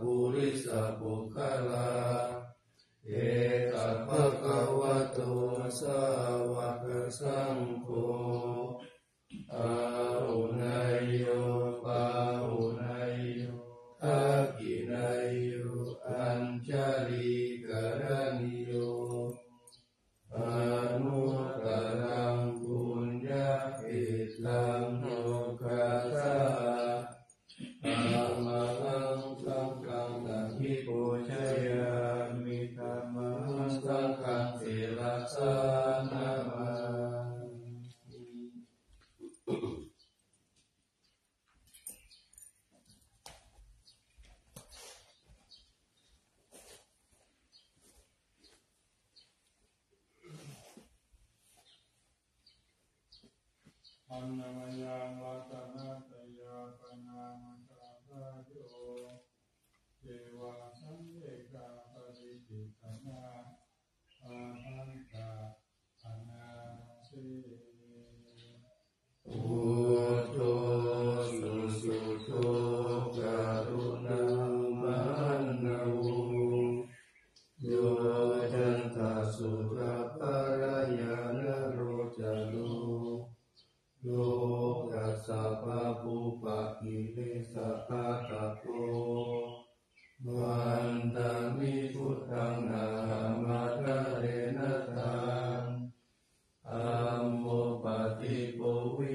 ปุริสปุคลาเอตัพพะกวะโตสาวกสา ปะ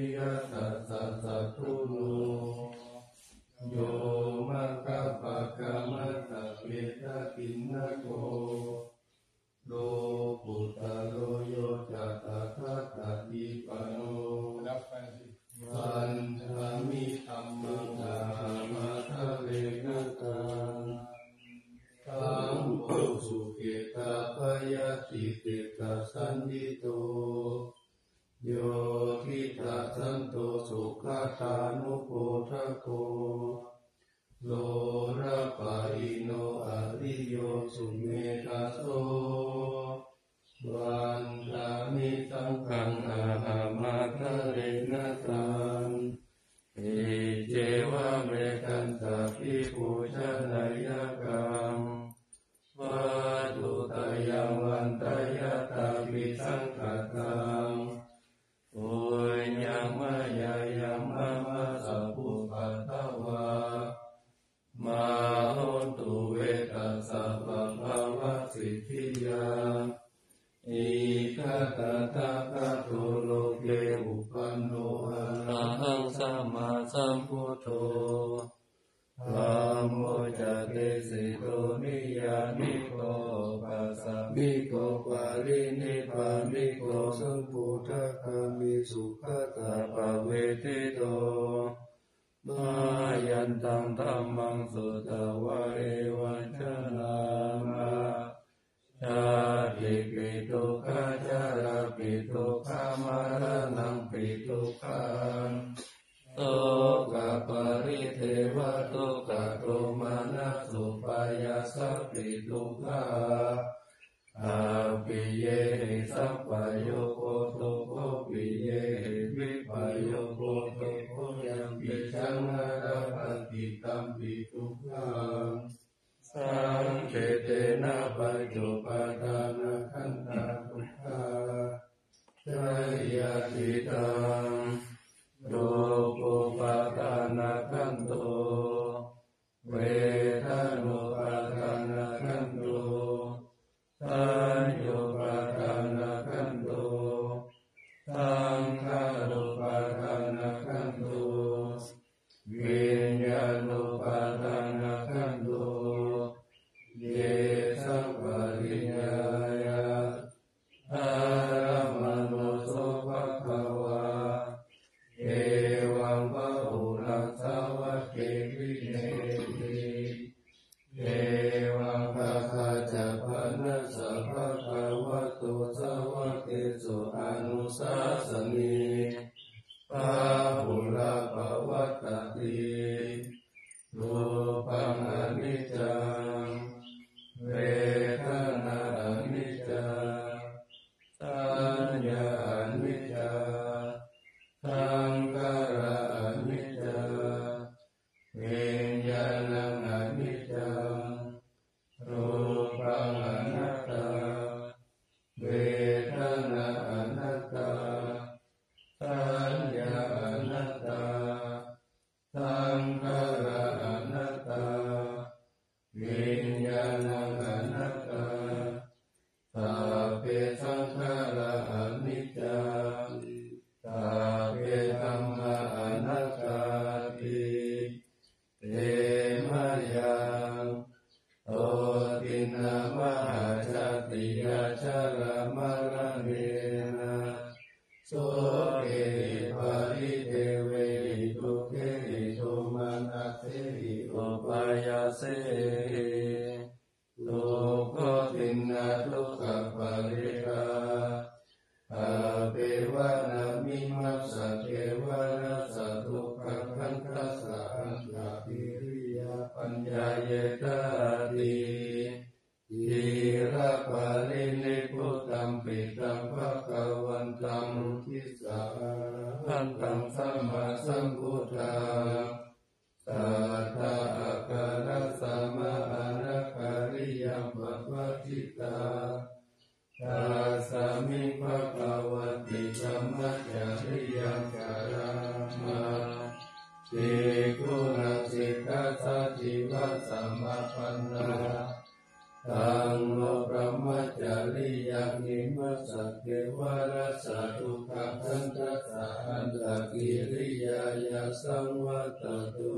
นิมัสสะเทวรัสสะทุกขคันตัสสะอันตกิริยายาสังวัตตุ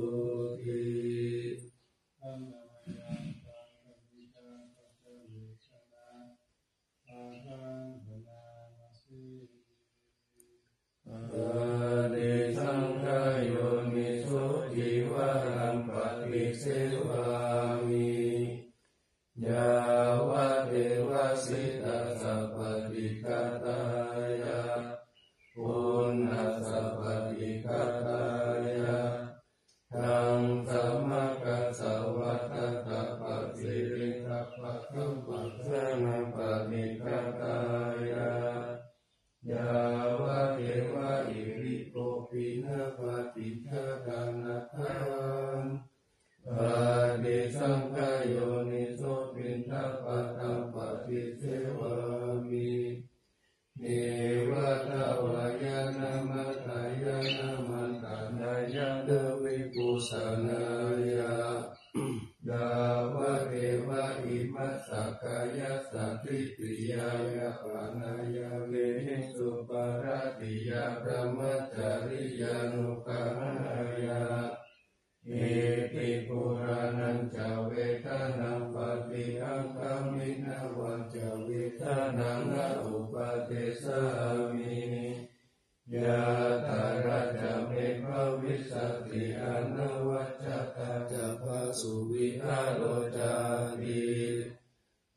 ติสิ ปฏิกตา จะพัสุวิหาโรจารี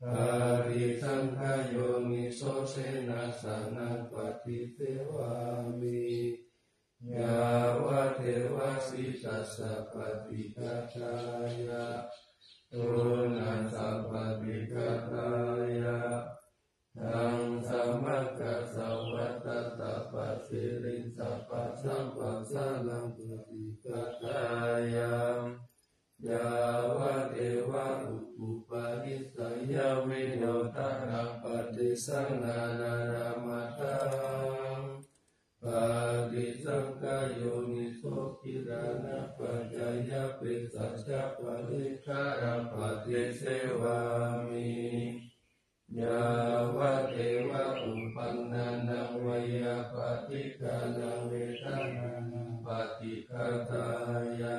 ปาริสังขโยมิโสเสนาสานังปฏิเทวามิยาวะเทวสิสัสสะปฏิกาชายะตุนันสัมปฏิกาตายะทังสมัคคะสวัตตะปัสสิรินสัพพะสัมปัสสะลังปฏิกาตายะ ยาวะเทวะอุปุปาริสยามิโนตานังปฏิสังนานารามาตังปาริสังกายโยนิโสกิรานะปัจจายะปิสัจจะปริคารังปฏิเสวามิยาวะเทวะอุปันนานังวยาปฏิกาลเวทานังปติคาตายา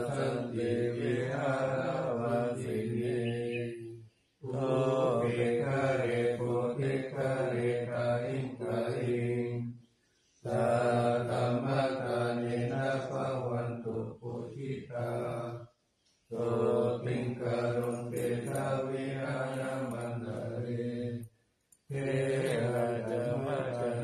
ธรรม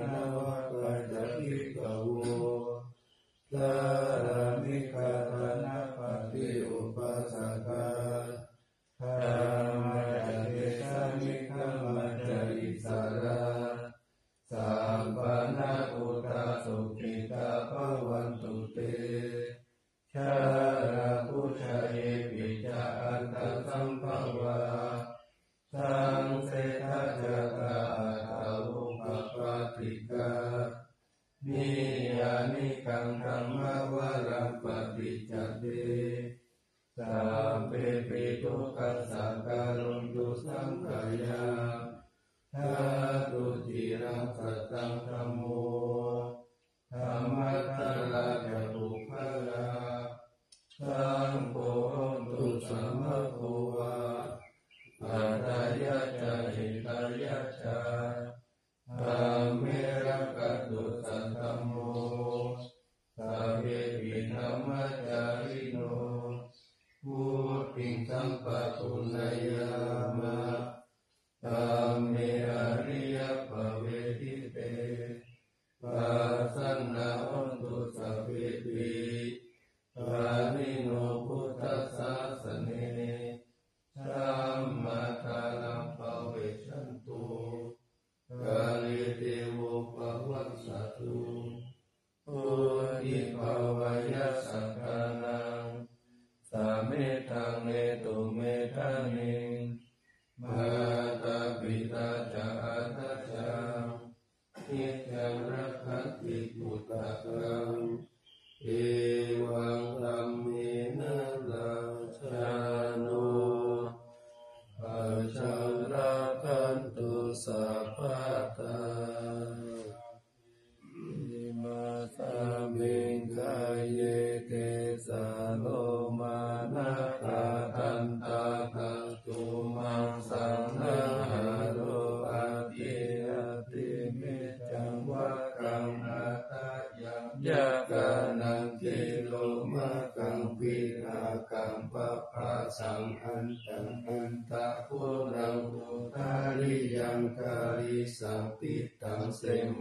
ตังธรรมโม ทังเนตุเมตานิม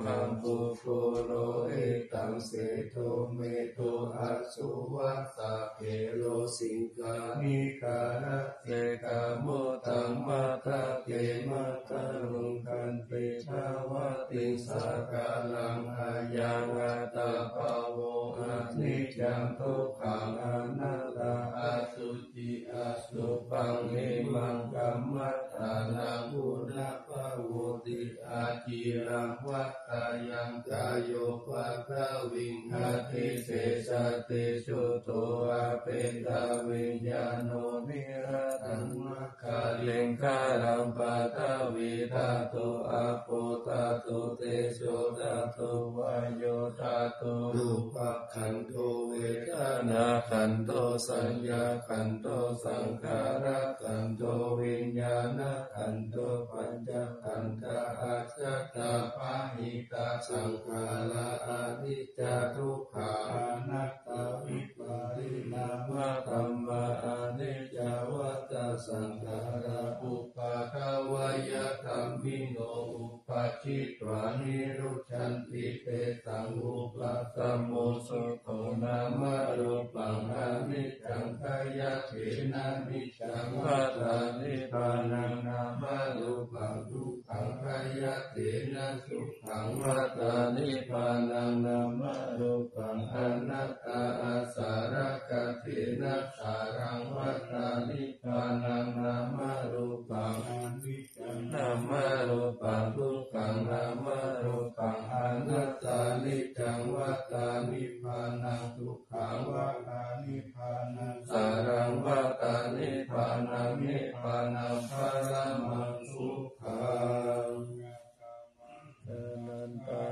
มังปุโกโรเอตังเสโทเมโทอัสุวัสสเพโรสิงกานิการะเสกาโมตังมาตาเกมาตาลุงกันเปชาวะติสากาลังอายังอาตาปะโวอนิจจังทุกขังอนัตตาอาสุจิอาสุปังเอมังกัมมัตตานังบุญปะโวติอาจิรังวัตกายังกายโยปะกวิงหาติเสสติสุโตอาเปตาวิญญาโนนิรัตังมัคคาเลงคารัมปะตาวิทาตุอาโปตาตุเตโสตาตุวายโย ตาตุรูปขันโตเวทนาขันโตสัญญาขันโตสังขารขันโตวิญญาณขันโตปัญจขันธาอาจตาปาหิตาสังขาราอานิจจทุกขานัตตาวิปาริณามะธรรมาอานิจจวัตสังขาราอุปาทวยธรรมิโน ปาจิตวานิรุชันติเตสังอุปาสมโมสุโขนามะรูปังอานิจังกายเถนะนิจังวัฏานิพานังนามะรูปังทุกขังกายเถนะสุขังวัฏานิพานังนามะรูปังอนัตตาอาสารกเถนะสารังวัฏานิพานังนามะรูปังอนิจังนามะรูปังทุกังนามะรูปังอนัตตานิจังวัฏานิพานังทุกขังวัฏานิพานังสารังวัฏานิพานังนิพานังพรามังสุขังทานันตา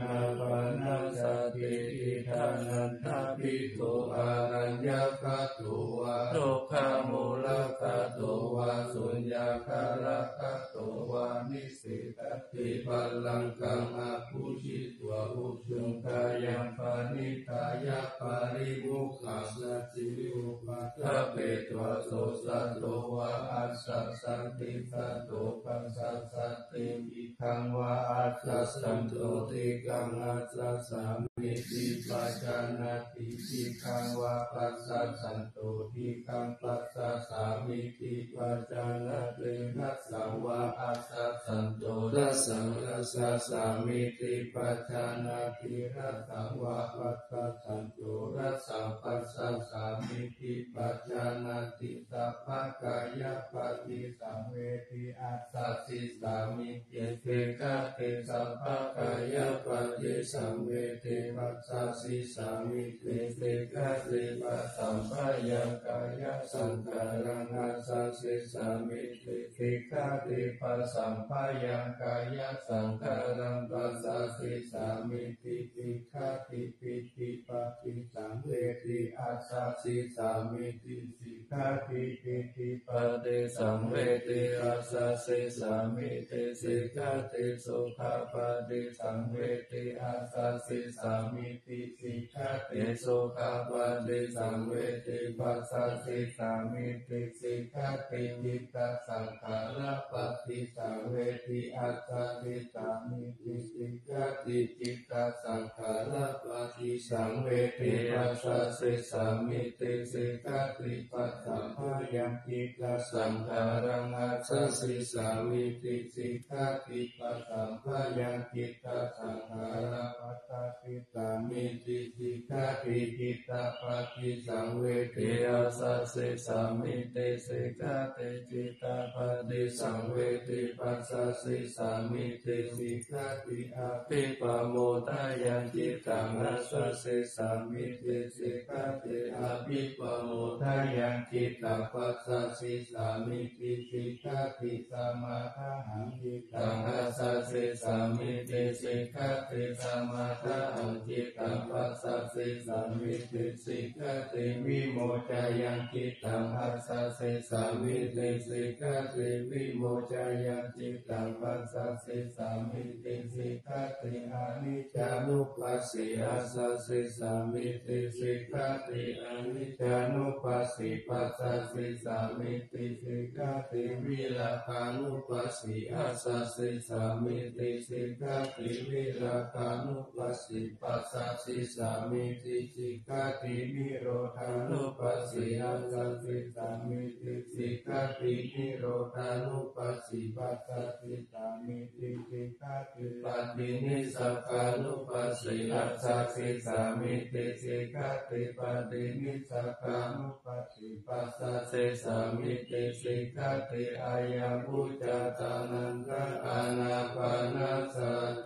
นาปานาสติอิทานันทปิโตอารัญญาคาตุวาโลคามูลคาตุวาสุญญาคาลคาตุ วานิสิตติปัลลังกังอาภูชิตวะอุชุงกายังปานิตายาปาริมุขัสสจิอุปัฏฐเปตวะโสสัตโตวะอัสสัสันติสัตโตปัสสัสสันติอิคังวะอัสสัสันโตติกังอัสสัสามิติปัจจานาติติคังวะปัสสัสันโตติกังปัสสัสามิติปัจจานาตินัสสังวะอัสสัสสันโตรัสสังรัสสัสามิติปัจจานาติรัสสังวะปัสสัสสันโตรัสสังปัสสัสสามิติปัจจานาติสัพพะกายปฏิสังเวทิอัสสัสสิสามิติเทกะเทสัพพะกายปฏิสังเวทิปัสะสิสามิติเทกะเทปัสสัมปะยังกายสังขารังอัสสัสสิสามิติเทกะเทปัสสัมปะยังกายสังขารังปัสสัสสิสามิติเทกะเทปิติปฏิสังเวทิอัสสัสสิสามิติสิกาติปิติปฏิสังเวทิอัสสัสสิสามิติสิกาติสุขาปฏิสังเวทิอัสสัสสิสามิติสิกาติสุขาปฏิสังเวทิปัสสัสสิสามิติสิกาติจิตตสังขารปฏิสังเวทิอัสสัสสิสามิติสิกาติจิตตสังขารปฏิฏิสังเวทิปัสสะสิสามิติสิกาติปัสสัมภายังกิกาสังขารังอัสสะสิสามิติสิกาติปัสสัมภายังกิตาสังขารังอัสสะสิสามิติสิกาติกิตาปฏิสังเวทิอัสสะสิสามิติสิกาติจิตาปฏิสังเวทิปัสสะสิสามิติสิกาติอาภิปโมทายังจิตังอัสสิสามิติสิกาติอาภิปโมทายังจิตังปัสสะสิสามิติสิกาติสมาทาหังจิตังอัสสิสามิติสิกาติสมาทาหังจิตังปัสสะสิสามิติสิกาติวิโมจายังจิตังอัสสะสิสามิติสิกาติวิโมจายังจิตังปัสสสิสามิติสิกาติอานิจานุปัสสิอัสสิสามิติสิกาติอานิจานุปัสสิปัสสสิสามิติสิกาติวิลาภานุปัสสิอัสสิสามิติสิกาติวิลาภานุปัสสิปัสสสิสามิติสิกาตินิโรธานุปัสสิอัสสิสามิติสิกาตินิโรธานุปัสสิปัสสะสิตามิติสิกาติปัตตินิสัพพานุปัสสิลัสสะสิสามิติสิกาติปัตตินิสัพพานุปัสสิปัสสะสิสามิติสิกาติอายังอุจจตานันทอานาปานาส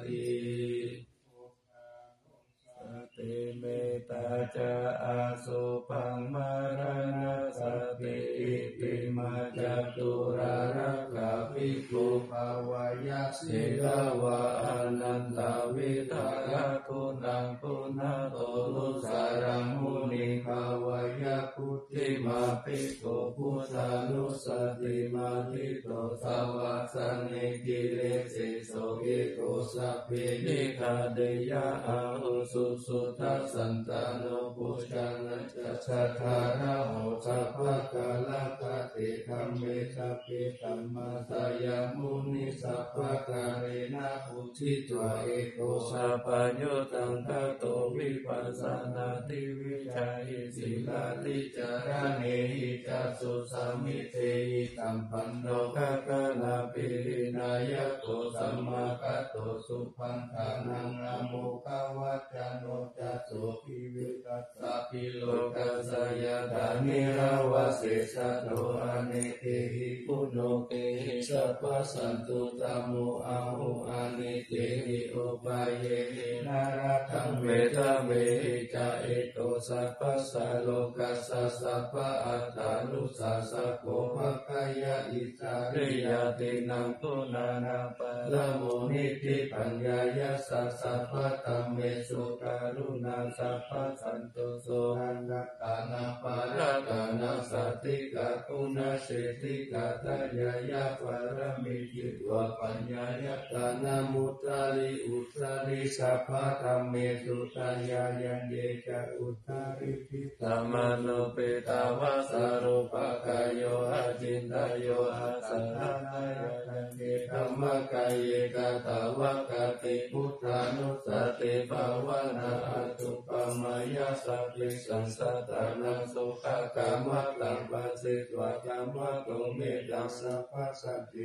ติ ติเมตตาจะอาสุปังมารณสติอิติมาจัตุรารักาภิกขุภาวยาสิกาวะอนันตาวิทารตุนังปุณโตลุสารังมุนิภาวยาพุทธิมาภิกขุพุทธานุสติมาทิโตสาวาสันนิกิเลสิโสกิโกสัพเพนิคาเดยะอาหุสุสุทัสสันตาโนปุชานะจัสสะทาระโหสัพพะกาลกะติธรรมเมสัพพิธรรมสายามุนิสัพพะกาเรนะปุถิตวะเอโกสัพพะโยตังคโตวิปัสสนาติวิชัยสิลาติจารเนหิจัสสุสามิเทหิตัมปันโนภะคะลาปิรินายโกสัมมาคัตโตสุพันธานังนะโมภะวัจจโนจสโสภิวิตัสสะพิโลกัสสยตานิราวาเสสะโตอเนเกหิปุโนเกหิสัพพสันตุตามุอาหุอานิหิอุปายเยหินารัตังเวทะเวหิจาเอโตสัพพสะโลกัสสะสัพพะอัตตานุสัสสะโกภะกายะอิจาริยตินังปุนานาปะละโมนิติปัญญายะสัสสะพะตัมเมสุการุณาสัพพะสันตุโสหันตกานาปาระกานาสติกาคุณาเสติกาตายายะปรมิจิตวะปัญญายะกานามุตาริอุตาริสัพพะตัมเมสุตายายันเยจะอุตาริทิตามโนเปตาวาสารุปกายโยอาจินตายโยอาสัทธานายยันเยธ รรมกายเยกาตาวกติพุทธานุสติภาวนาตุปมายาสัพพิสังสัตตานัสุขกามัตตังปัสสิตวะกรรมะโตเมตังสัพพสัตเต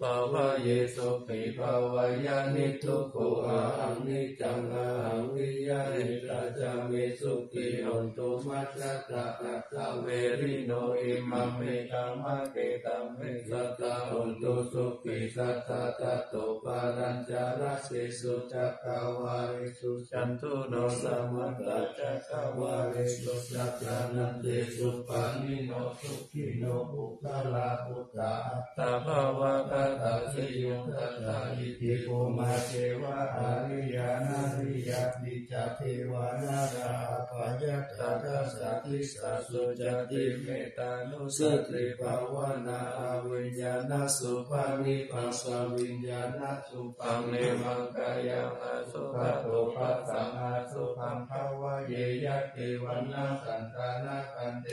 ภาวะเยสุขิภาวะยานิทุกโขอาหังนิจังอาหังวิยานิราจามิสุขิหนตุมัจจตะตัตตะเวริโนอิมังเมตัมมะเกตัมเมสตตะหนตุสุขิสัตตะตัตโตปารัญจาราสิสุจักาวาริสุจันตุโนสัมมัตจักวาริสุจักานันเตสุปานิโนสุขิโนอุคาลาพุทธาตาภาวะกตาสิยุงตตาอิทิภูมาเทวะอาริยานาริยาติจเทวานาราปายะตาทัสสะทิสัสุจติเมตานุสติภาวนาวิญญาณสุภานิปัสสวิญญาณสุปังเนมังกายาสุภะโตปัสสังอาสุพังภาวะเยยะเกวันนาสันตานาคันเต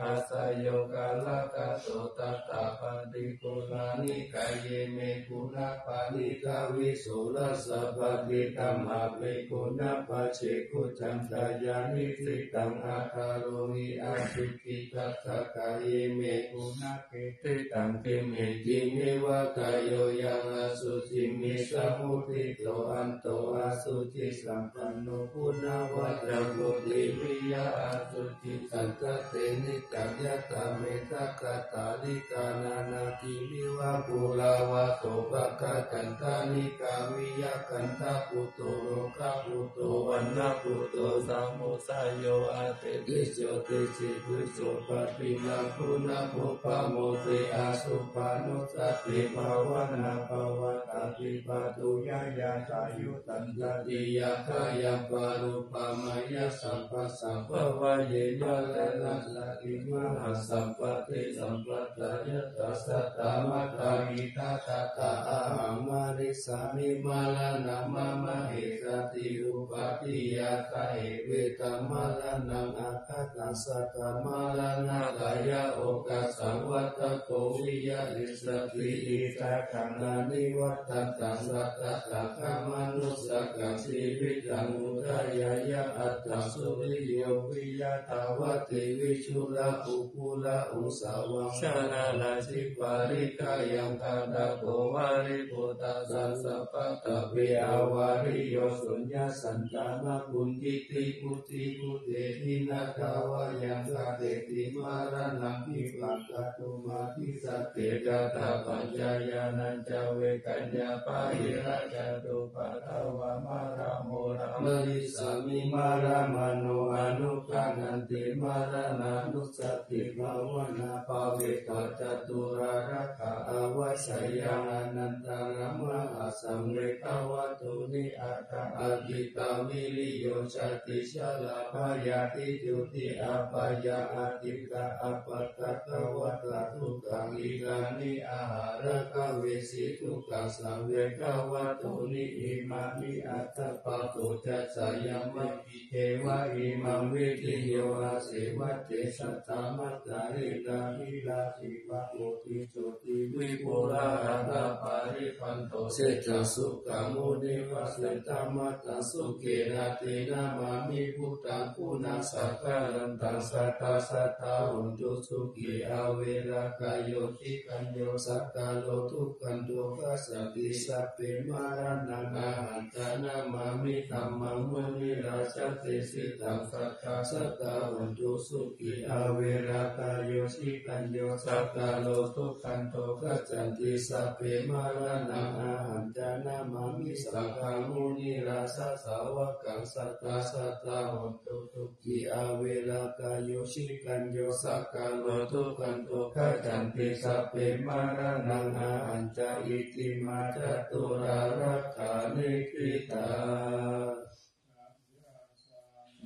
อาสยโยกาลกาโสตตาปฏิโกุลานิกายเยเมกุณาปานิกาวิโสลสัพพิตัมมาเวกุณาปเจกุจันตายานิสิตังอาคาโรหิอาสุกิตัสสะกายเมกุณาเกติตังเกเมจิเมวะกายโยยังอสุจิมิสัมุติโตอันโตอสุจิสัมปันโนปุณาวัจจุติวิยาอสุจิสันตเตนิจังยตาเมตกตาลิกานานาทิวิวะปุลาวะโตปะกะกันตานิกาวิยากันตาปุโตโลกาปุโตวันนาปุโตสัมโมสายโยอาเตติโสเตสิกุโสปะปิลังปุณะปุปะโมเตอาสุปานุสติภาวนาภาวตาปิปะตุยายาตายุตันตติยาคายาปารุปามายาสัพพะสัพพะวะเยยะละละละอิมหสัพพะเตสัมปัตตายะตัสสะตามะตามิตาตาตาอะหังมาริสามิมาลานามะมะเหสติอุปาทิยาตาเหเวตมาลานังอาคาตัสสะตมาลานากายะโอกาสังวัตโกวิยะอิสติอิตาคังนานิวัตตังสัตตะตะกามนุสกังสีวิจังอุทายายะอัตตสุริโยวิยตาวติวิชุลาอุปุลาอุสาวังชานาลาชิปาริกายังคาดาโกวาริปุตตาสัสสะปะตะเวอาวาริโยสุญญาสันตานาปุญจิติพุติพุเตหินาคาวายังคาเตติมารานังพิปักะตุมาทิสัตเตกะตาปัญญายานันจเวกัญญาปาหิราชตุปะทวามาราโมรามริสามิมารามโนอนุกานันติมารณานุสติภาวนาภาเวตจตุรารักขาอวัชยานันตารมหาสัมเรตวัตุนิอาคาอติตามิริโยชติชาลาภายาติจุติอาปายาอติกาอปัตตะวัตทุกังอิกานิอาหารกเวสิทุกังสังเวกาวัตุนิอิมามิอัตตปะตุจัสยามะเทวะอิมังวิทิโยอาเสวัตเตสัตตามัตตาริกามิลาสิปะโมติโสติวิปุราราตาปาริปันโตเสจสุกามุนิวัสตามัตตาสุเกราตินามามิพุทธังปุนาสักการันตังสัตตาสัตตาหุนตุสุขีอาเวรากายโยทิกัญโยสักกาโลทุกนโตกัสสติสัพเพมารานังอาหันตานามามิธรรมังมุนิราชเตสิตังสัตตาสัตตาหุนตุสุขีอาเวรากายโยทิกัญโยสักกาโลทุกันโตกัสสติสัพเพมารานังอาหันตานามามิสังฆามุนิราชสาวกังสัตตาสัตตาหุนตุสุขีอาเวรากายโยทิกัญโยสักกาโลทุกันโตกัสสันติสัพเพมารานังอาหันจอิติมาจตุรารักขานิพิตา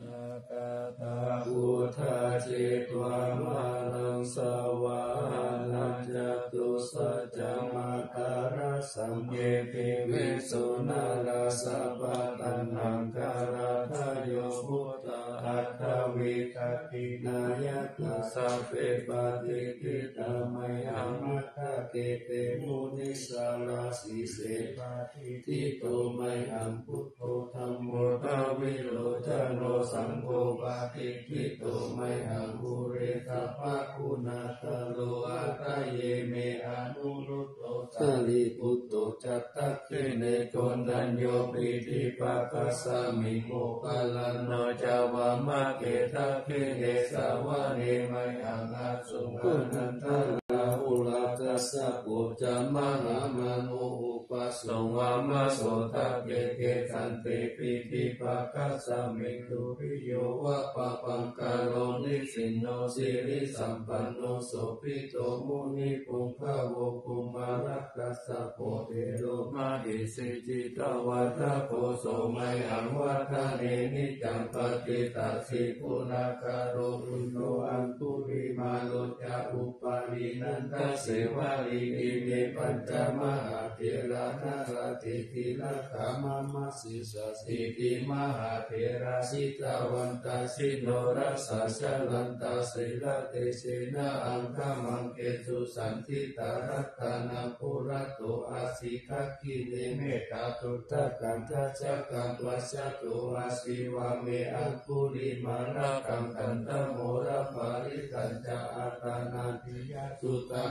นาคาตาพุทธาเจตวามานังสวานัจตุสัจมาการะสัมเยปิวิสุนาราสัพพะตันหังการะ ตถวิคตินายตัสสะเปปะติทิตามัยหังมัคคะเกเตมุนิสาราสีเสปะทิทิโตมัยหังพุทโธธรรมโมทวิโรจโนสังโฆปะติทิโตมัยหังบุเรตภะคุณาตโลอัตเยเมอนุรุตโตสาลิปุตโตจัตตัคเกเนโกนัญโยปิติปัสสะมิโมกะลันโนจาวามะเกตทักขิเดสาวะเนมัยอังอาสุขันันทาลาหุลาตัสสะปุจจามะนามโนอุ ปัสสงวามะโสตะเกเกตันติปิติปัสสะมิตุริโยวะปะปังกาโลนิสินโนสิริสัมปันโนโสปิโตมุนิปุงภะโวกุมารักัสสะโพเทโลมาหิสิจิตวัฏโพโสมัยอังวัฏเนนิจังปฏิตัสสิปุนาคาโรอุโนอังคุริมาโลจาอุปาลีนันทเสวาลีอิเมปัญจมหาเถระธนาราติทิลักขามามาสิสสิติมหาเถราสิตาวันตาสิโนรัสสะชลันตาสิลเตเสนาอังคมังเกตุสันติตารัตานาปุระโตอาสิทักขิเนเมตตาตุตะกันทัจกังวัชโตอาสิวาเมอังคุริมาระกังกันตโมระปาริกันจาอาตานาติยาสุตตะ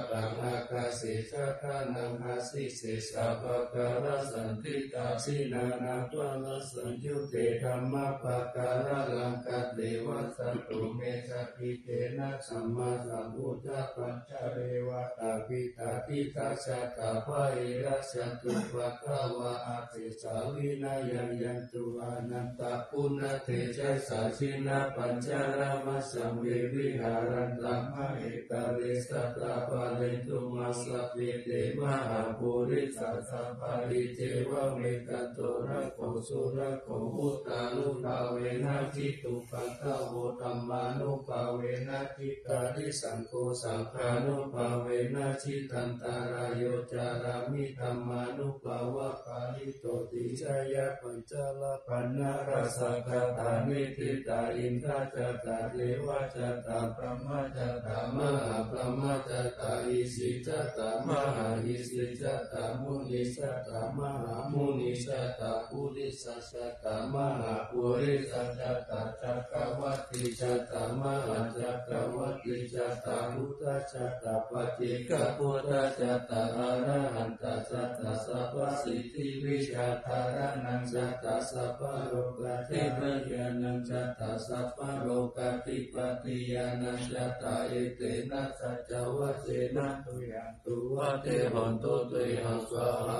อากาเสชะทานังอาสิเสสะปะการสันติตาสินานาตวะลสัญยุเตธรรมะปะการลังกัดเดวะสัตุเมสะพิเตนะสัมมาสัมพุทธปัญจเรวะตาปิตาทิตาชาตาภะเอระสันตุปะคะวะอาเตสาวินายังยันตุอานันตาปุณเตชะสาชินาปัญจารามสัมเววิหารันตัมมะเอกาเรสัตตาปะเรตุมาสัพเพเตมหาปุริสัสสะปะริเจวะเมกตโตระโกสุระโกอุตตาลุภาเวนะทิตุปัตตะโวตัมมานุภาเวนะทิตาริสังโฆสังฆานุภาเวนะชิตันตารายโยจารามิธรรมานุภาวะปาลิโตติชายปัญจลปันนารสกตานิทิตาอินทาจตาเทวจตาพระมจตามหาพระมจตาอิสิจตามหาอิสิจตามุนิจตามหามุนิจตาปุริสัจตามหาปุริสัจตาจักรวัติจัตามหาจักรวัติจัตาพุทธจตาปฏิกพุทธจตาอรหันตจตาสัพพสิทธิวิชาธารนังจัตาสัพพโลกเทพยานังจัตาสัพพโลกะติปติยานังจัตาเอเตนะสัจวัเจนะตุยังตุวะเตหนตุเตหังสวาา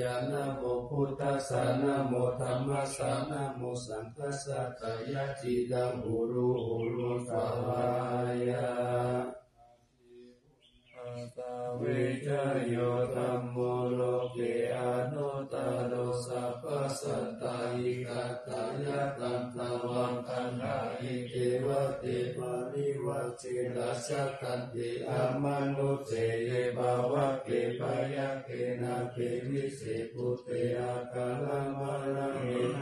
ยะนะโมพุทธัสสะนะโมธรรมัสสะนะโมสังฆัสสะกายะจิดังหุรุหุรุสวายาอาเวจโย นติอามานุเสเยบาวะเกปายะเกนาเกวิเสปุเตอาคาลามาระเมนะ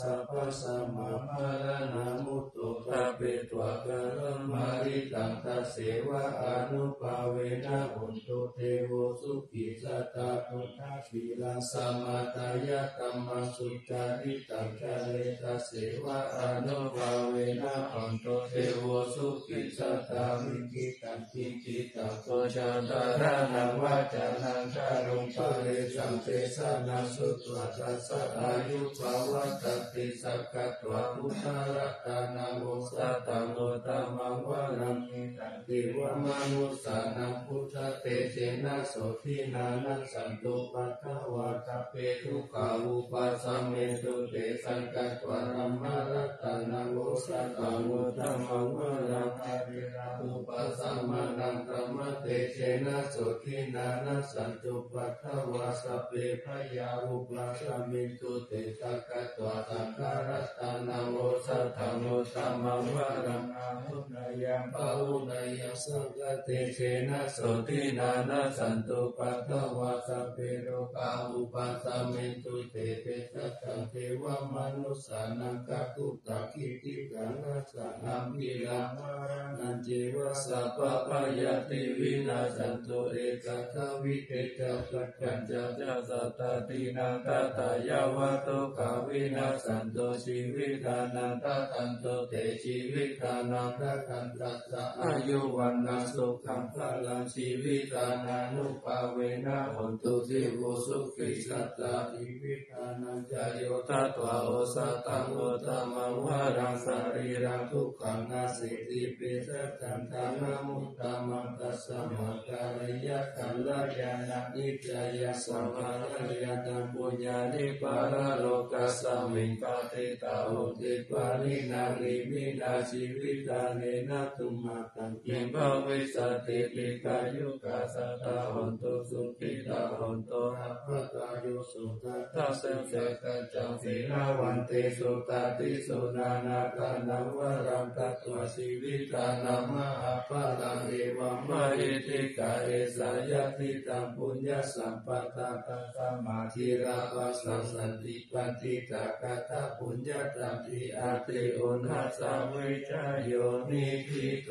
สัพพสัมมามาระนามุตโตตาเปตวะกะระมาริตังตาเสวะอนุภาเวนะอุนตุเทโวสุขิสัตตาพุทธาสีลาสมาตายะตัมมสุจาริตังจาเลตาเสวะอนุภาเวนะอุนตุเทโวสุขิสัตตาวิกิตังกิจิตังโสชาตารานังวาจานังคารุงปะเรสังเตสานังสุตวะสัสสะอายุภาวะตติสักกัตวะพุทธรัตานังโมสัตตังโอตมังวะนังมิตังติวะมนุสานังพุทธเตเจนะโสทินานังสันตุปัตถวะตเปทุขาอุปาสัมเมตุเตสังกัตวะรัมมารัตานังโมสัตตังโอตมังวะนังทิวอุปาสมมานังธรรมเตเจนะโสทินานังสันตุปัตถวะสพเพพยาอุปาสัมเมตุเตสังกัตวะสังฆรัตานังโมสัตตังโอตมังวะนังอาหุนายังปะหุนายังสังฆเตเชนะโสตินานาสันตุปัตตวาสัพเพโรกาอุปัสสะเมตุเตเตสัตังเทวมนุสานังกัตุตะกิติกังรัสสะนัมพิลังวารานันเจวะสัพพะปยาติวินาสันตุเอกทวิเตจัปัจจันจะจะสัตตตินังตตายาวะโตกาวินาสันโตชีวิตานันตตันโตเตชีวิตานันตตันตัสสะอายุวันนาสุขังพลังชีวิตานานุภาเวนะหนตุสิโวสุขิสัตตาชีวิตานันจโยตัตวโอสัตตังโอตมังวารังสารีรังทุกขังนาสิติปิสัจจันตานามุตตามังตัสสะมาการยะขันลายานิจายะสัมมาระยะตังปุญญานิปาราโลกัสสมิงปาติตาโอติปารินาริมินาชีวิตาเนนะตุมาตังยิมภเวสติปิกายุกาสัตตาหนตุสุขิตาหนตุอัปปตายุสุตตาเสเสกัจจังสีนาวันเตสุตาติสุนานาคานัวรังตัตวสีวิตานัมมหาปะลังเอวัมมหิติกาเอสายติตังปุญญสัมปตาตาสมาธิราปัสสสันติปันติตากาตาปุญญาตัมติอาติอุณหัสสะวิจโยนิพิโต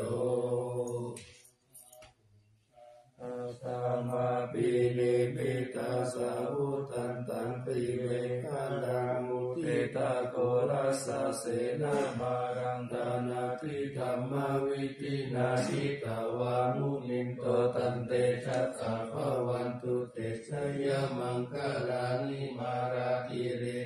อาสามาปินิปิตาสาวุตันตันติเวคันดามุติตาโกรัสเสนามารังตานาทิธรรมวิตินาชิตาวามุนินโตตันเตชัสสะภวันตุเตชะยมังคลานิมารา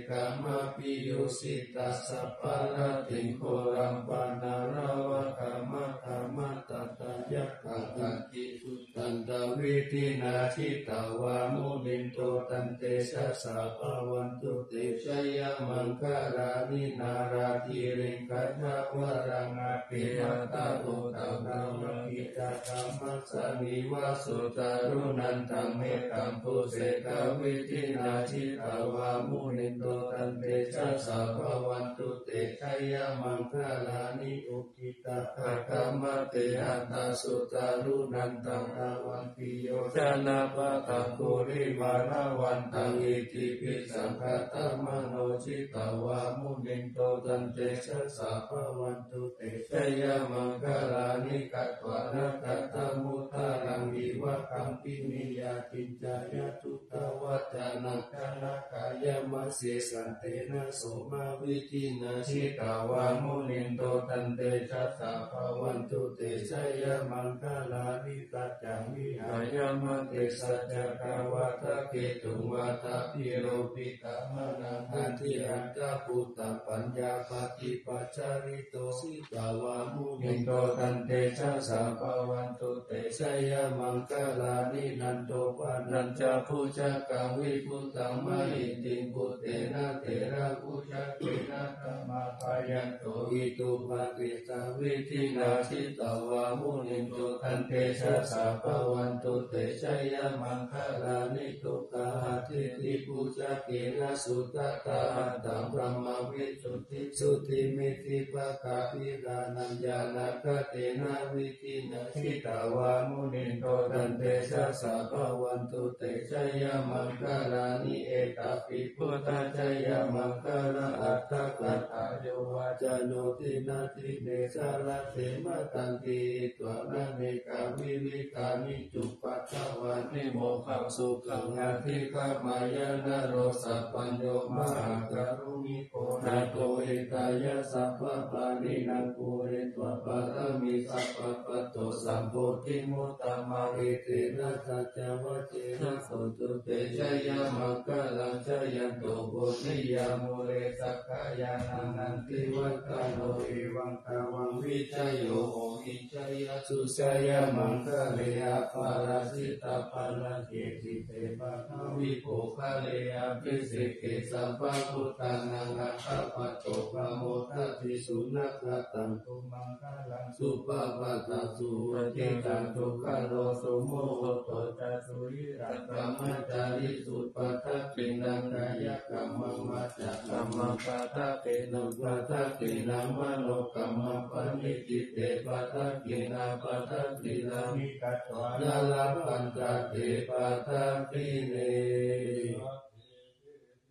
คิเรกามปิยุสิตัสสะปะระติโครัมปานาราวะขามะธรรมะ ตตะยักขะตันติสุตันตวิธินาชิตาวามุนินโตตันเตชะสะภวันตุเตชะยมังคลานินาราคิเรกัจวรังอาภิยัตตาโตตังนามกิจกรรมสสนิวาสุตารุนันตังเมตัมปุเสกวิธินาชิตาวามุนินโตตันเตชะสะภวันตุเตชะยมังคลานิอุกิตาภกรรมเตหัตตาสุตารุนันตังตาวันปิโยชนะปะตะกุริมานาวันตังอิติปิสังฆตมโนชิตวามุนินโตตันเตชะสะภวันตุเตชะยมังคลานิกัตวานะกัตตมุตารังวิวะคัมปินิยาติจายะทุตวัจานังคณกายมัสเสสันเตนะโสมาวิธินาชิตาวามุนินโตตันเตชะสะภวันตุเตชะยมังคลานิกัจจามิหายมะเตสัจจกาวัตเกตุงวัตพิโรปิตามนังอันทิอันตาปุตตปัญญาปฏิปัจจาริโตสิตาวามุนินโตตันเตชะสะภวันตุเตชะยมังคลานินันโตปานัญจาภูชากังวิพุตังมหิติปุเตนะเถระภูชาเตนะธรรมาปายันโตอิตุปะติสาวิธินาชิตาวามุนินโตตันเตชะสะภวันตุเตชะยมังคลานิตุกาทิติภูชาเกนะสุตตาอัตตะพระมวิสุทธิสุติมิติปะกาปิกานัญญาณคเตนะวิธินาชิตาวามุนินโตตันเตชะสะภวันตุเตชะยมังคลานิเอตาปิพุทธชยมังคลาอัตถกัตาโยวาจโนตินาติเนสารเสมตันติตัวนาเนกาวิวิกานิจุปัตถวานิโมขังสุขังอาทิกามายานโรสัพปัญโยมหาการุณิโกนาโตเอกายะสัพพะปานินังปุเรตวะปะรมิสัพพะปะโตสัมโพธิมุตตมาเอเตนะสัจจวัจเจนะโสตุเตชะยามังคลังชะยันโตโพธิยามุเรสักขายานันติวัตโนเอวังกาวังวิจโยโหหิจยาสุสยามังคะเลอาปาราสิตาปัลลังเกติเตปะนาวิโภคะเลอาภิสิเกสัมปะพุทธานังอัคคะปะโตปะโมทัตติสุนักตังตุมังคะลังสุปะปะตะสุวติตังทุกขโลสุโมโหโตจัสุริรัตมัจจาริสุปะทักขินังกายกรรมมัจจกรรมปะทักขินังปะทักขินังมโนกรรมปณิจิเตปะทักขินาปะทัตตินามิกัตวานาลาปัญจเตปะทัตติเน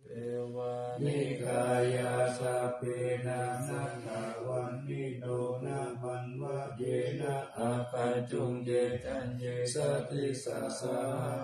เทวานิกายาสัพเพนะสัง จุงเยจันเยสติสัสสะ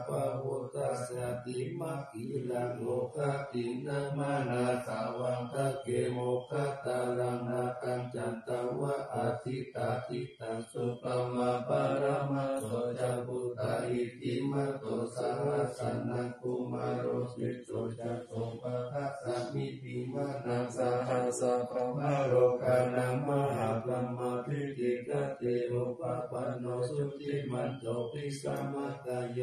ปะวุตสสติมัคคิลังโลกตินะมานาสาวังตะเกโมคตาลังนาคันจันตวะอาทิตาทิตังสุปมาปารมาโสจับุตาอิติมาโตสาสนังกุมารโรสิโสจัโสปะทัสสะมิติมานังสหัสสะปะมะโรกานังมหาปมาพิติกเตโอปะปะโนสุติมันโตปิสัมมาตโย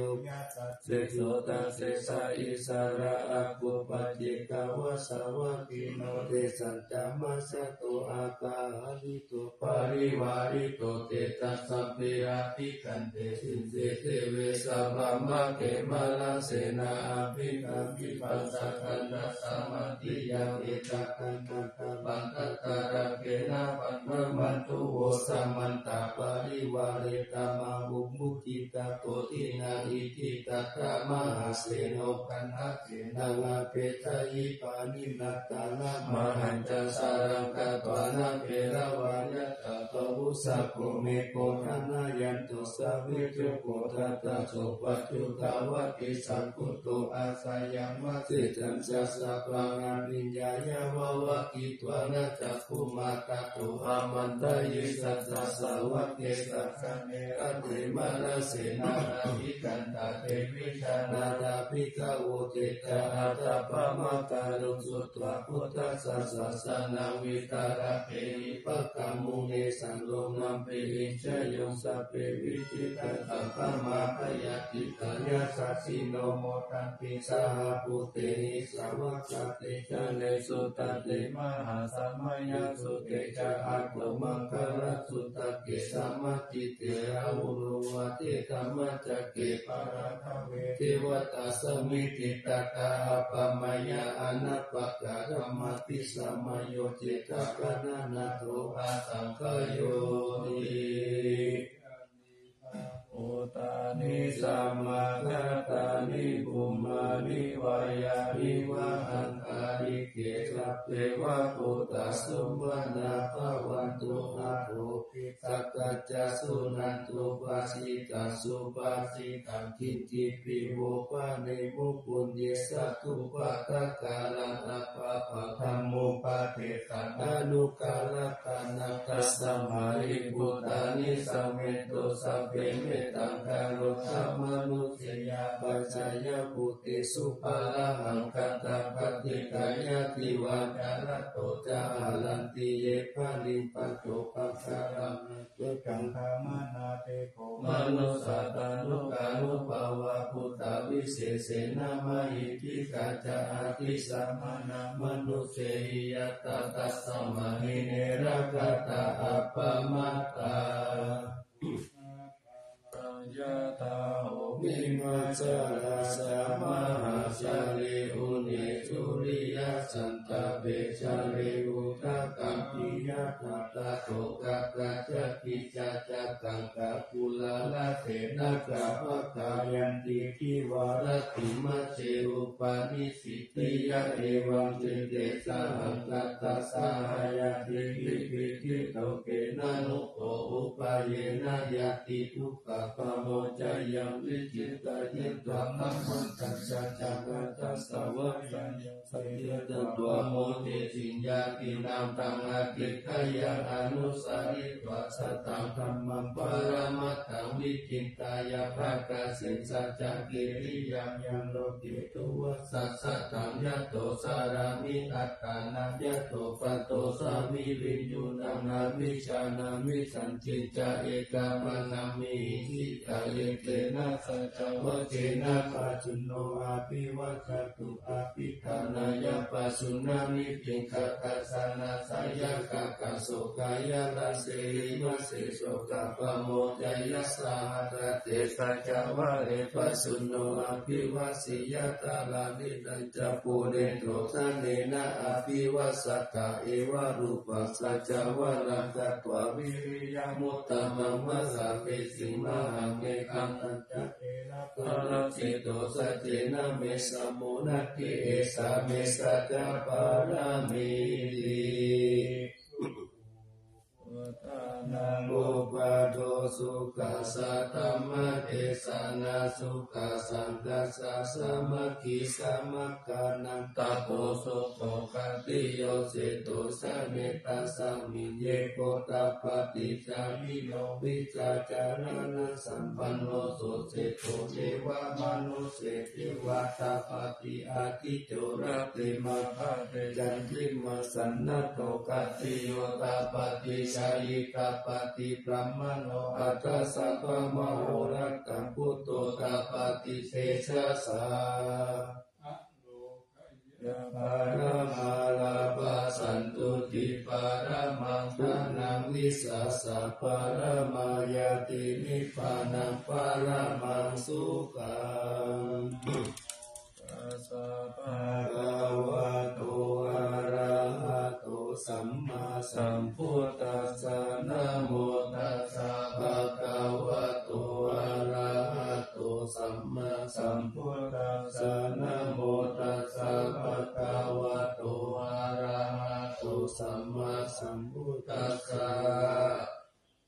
เสโสตัสเสสะอิสระอากุปจิกาวะสาวะกิโนเตสัจจามัสสตุอาคาหิตุปาริวาริโตเตตัสสะเปอาภิกันเตสิเตเทเวสัพพมะเกมาลเสนาภิกัมปิปัสสะกันตสมาธิยังเอตักันตะปันตตะระเกนะปันมะมันตุโวสัมมันตาปาริวาเรตามาบุมุจิตาโตตินาอิทิตาตามหาเสโนกันทักเสนาลาเปตายิปานินัตตานะมหันจะสารังกาตวานาเปรวายะตาตวุสัพโกเมโกนานายันตุสัพวิจุโกทัตตาโสปัจจุตาวะติสัพพุโตอาสายังวะสิจันจะสัพพังอภิญญายาวะวะกิตวานาจักขุมาตาตุอามันตายิสัสสะสาวะเกสัสสะเนรัตถิมาลเสนาภิกันตาเทวิชานาตาภิกขโวเตตาอัตาปะมะกาลุสุตวะพุทธัสสะสัสสนาวิตาระเปหิปะกัมมุเนสังโลมัมเปหิชยงสัพเพวิจิตังตัปะมาปยาติตายาสัสสิโนโมตันติสหปุเตหิสาวะสเตจเนสุตเตมหาสัมมยสุเตจาอัตโตมังคารสุตเกสัมมติเตระอุรุวะเตธรรมจักเกปาราทเวเทวตาสมิติตาตาปมายาอนัปปะการมติสัมมโยเจตกนานาโตอาสังคโยนิโอตานิสัมมาทัตานิบุมานิวายานิวะหัน ตาริเกสัพเพวะโพตสุวรรณาภวันตุอาโภสักกัจจสุนันตุปัสสิตาสุปัสสิตังคิจิปิโวปะเนมุปุญเยสัตุปะตะกาลังอปะปะธรรมุปะเทสันอนุกาลกานัตสัมมาริบุตานิสัมเมโตสัพเพเมตังการุสัมมนุสยาปัจจายปุติสุปาลหังคัตตาปฏิกายติวาจารโตจาลันติเยภาลิปัจโจปัสสารังตุกังธรรมนาเตโกมนุสัตตานุกานุภาวะพุทธวิเศษเสนามาหิทิกาจาติสัมมนามนุเสหิยตตาสัมมาหิเนรกตาอัปปมัตตายะตาโอมิมัจาราสามหาชาลิอุ สุริยสันตเบชาลิอุตกัมปิยะตัตตะโตกะกะจะกิจจะกังกะปุลาลาเถนะกะภะกายันติทิวารติมัจเจอุปาณิสิติยะเอวังเจเตสาหังกัตตะสหายะติวิปิทิโตเกนะนุโตอุปาเยนะยะติทุกขะปะโมจายังวิจิตายิตวะมัมมันตัสสะจักรตัสสะวะสัญญาสัญญาตัวโมเตจิญญาตินามตังอาติขยังอนุสาริตวะสตังธรรมังปรมัตถังวิจิตายาภาคาสิสัจจกิริยังยังโลกิตุวสัสสะตังยะโตสารามิอัตตานัยะโตปัตโตสามิวิญญูนังนามิชานามิสันติจาเอกามนามิหิตาเยเกนะสัจวเจนะปัจจุโนอาภิวัตตุอาภิธานายาปัสสุนามิปิงคกัสสานาสายกะกะโสกายะลาเสลิมาเสโสกะปะโมจายะสาหะเตสัจวะเรปัสสุโนอาภิวัสิยะตาลานิตัจจปุเรโตสันเนนะอาภิวัสสะกะเอวะรูปัสสัจวะลังกัตวะวิริยมุตตะมังมัสสะเปสิมหังเมคังตัจ ปะระสิโตสัจเจนะเมสะโมนัตติเอสะเมสัจจปารามิติ นังอุปโตสุขัสสะธรรมเทศนาสุขัสสังกัสสะสมัคคีสมัคคานันตโปสุโขคติโยสิตุสเมตตาสัมมิเยโกตาปฏิจามิโนวิจาจารณะสัมปันโนสุสิตุเทวมนุสเสติวัตาปฏิอาทิโจรติมาภาเตจันทิมาสันนโตกัตติโยตาปฏิชายิกาปฏิพระมโนอัตสัพพะมโหรัตตังพุทโตตาปฏิเทชะสาอะโลกยะยะปารามาลาปะสันตุติปารามังทานังวิสัสสะปารามายาตินิพพานังปารามังสุขังปัสสะภะคะวะโตอะระหะโต สัมมาสัมพุทธัสสะนะโมตัสสะภะคะวะโตอะระหะโตสัมมาสัมพุทธัสสะนะโมตัสสะภะคะวะโตอะระหะโตสัมมาสัมพุทธัสสะ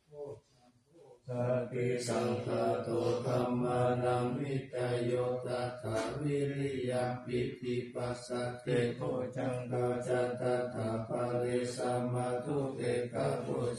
โอสัมโฆสัพพิสังฆโตธัมมานังวิจโยตัสสะวิริยมปิติปัสสะเตโพจังกาจัตตา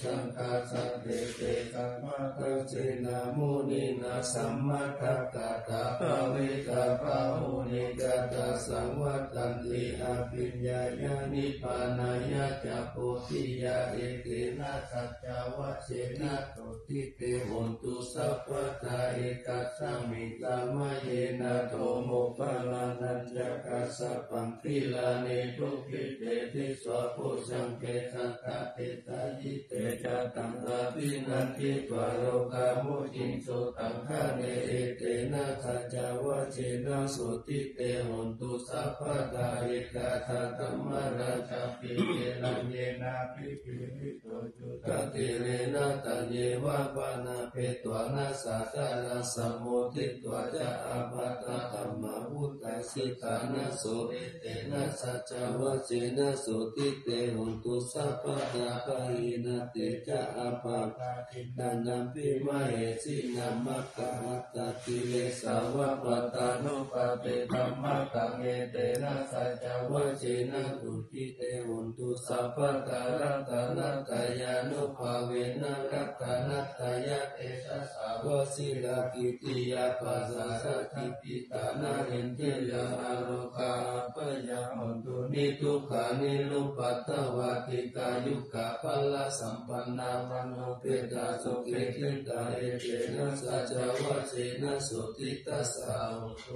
สังกาสังเตเตสัมมะตะเจนะมุนินาสัมมาทักกะตาภะเวตาภาหุนิกะตาสังวัตันติอภิญญายานิปานายะจะโพธิยาเอเกนะสัจจวัชเชนะโตติเตโหนตุสัพพะทาเอกัสมิตามะเยนะโตโมปะลานัญจกัสปังคิลาเนทุกิเตติสวะโพชังเกสัตตะเตตายิเตจตังตาปินันติตวะโลกามุจินโสตังคะเนเอเตนะสัจจวัชเชนะสุติเตหนตุสัพพะทาเอกาทาธัมมาราชาปิเยนะเยนะปิปิวิโตจุตติเรนะตัญเยวะปานาเปตวานาสาสานาสัมโมทิตวะจะอาภัตตาธัมมาวุตตาสิตานาโสเอเตนะสัจวัชเชนะสุติเตหนตุสัพพะทาปะหินะเตจะอาภัตตาทิตานัมปิมมาเหสินามัคคะหัตตติเลสาวะปัตตานุปะเปธัมมะกังเอเตนะสัจจวัชเชนะสุติเตโหนตุสัพพะทารัตนัตายานุภาเวนะรัตนัตายะเตชะสาวะสิลากิติยาปัสสะสัติปิตานาเรนเทยาอารคาปยาหนตุนิทุขานิลุปัตตวาติกายุกะปัลลสัมปันนาวันโนเปตาสุเกขิตาเอเตนะสัจวัเชนะสุติตัสสะ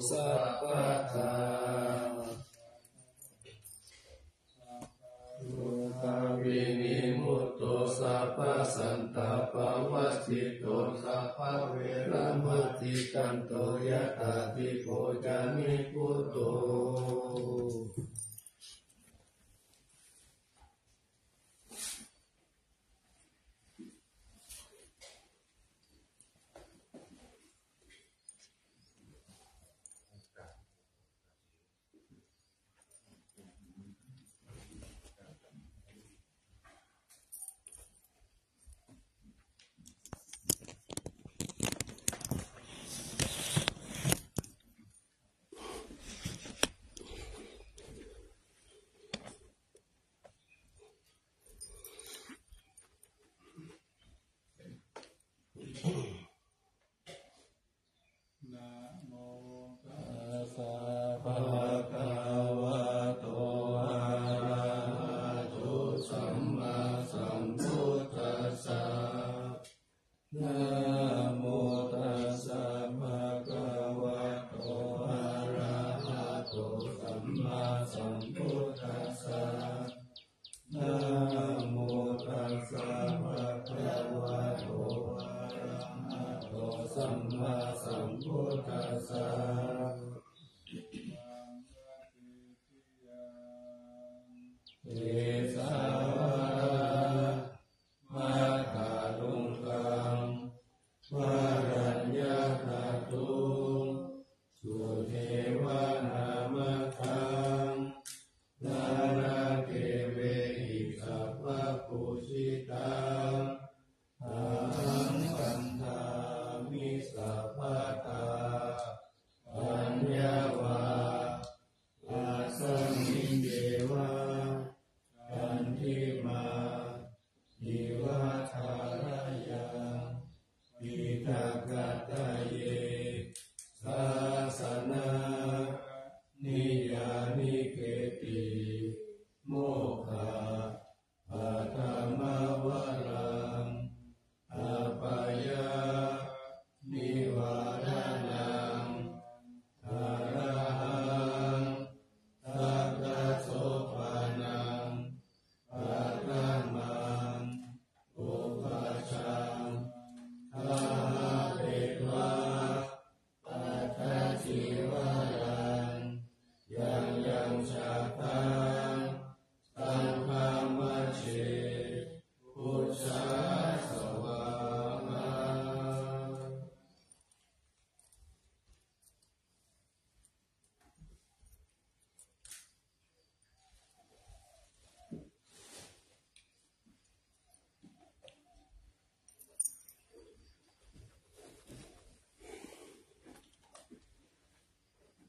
สัพพะทาสุขวินิมุตโตสัพพสันตาปวัสสิโตสัพพเวรมติกันโตยะตาติโพจานิพุตโต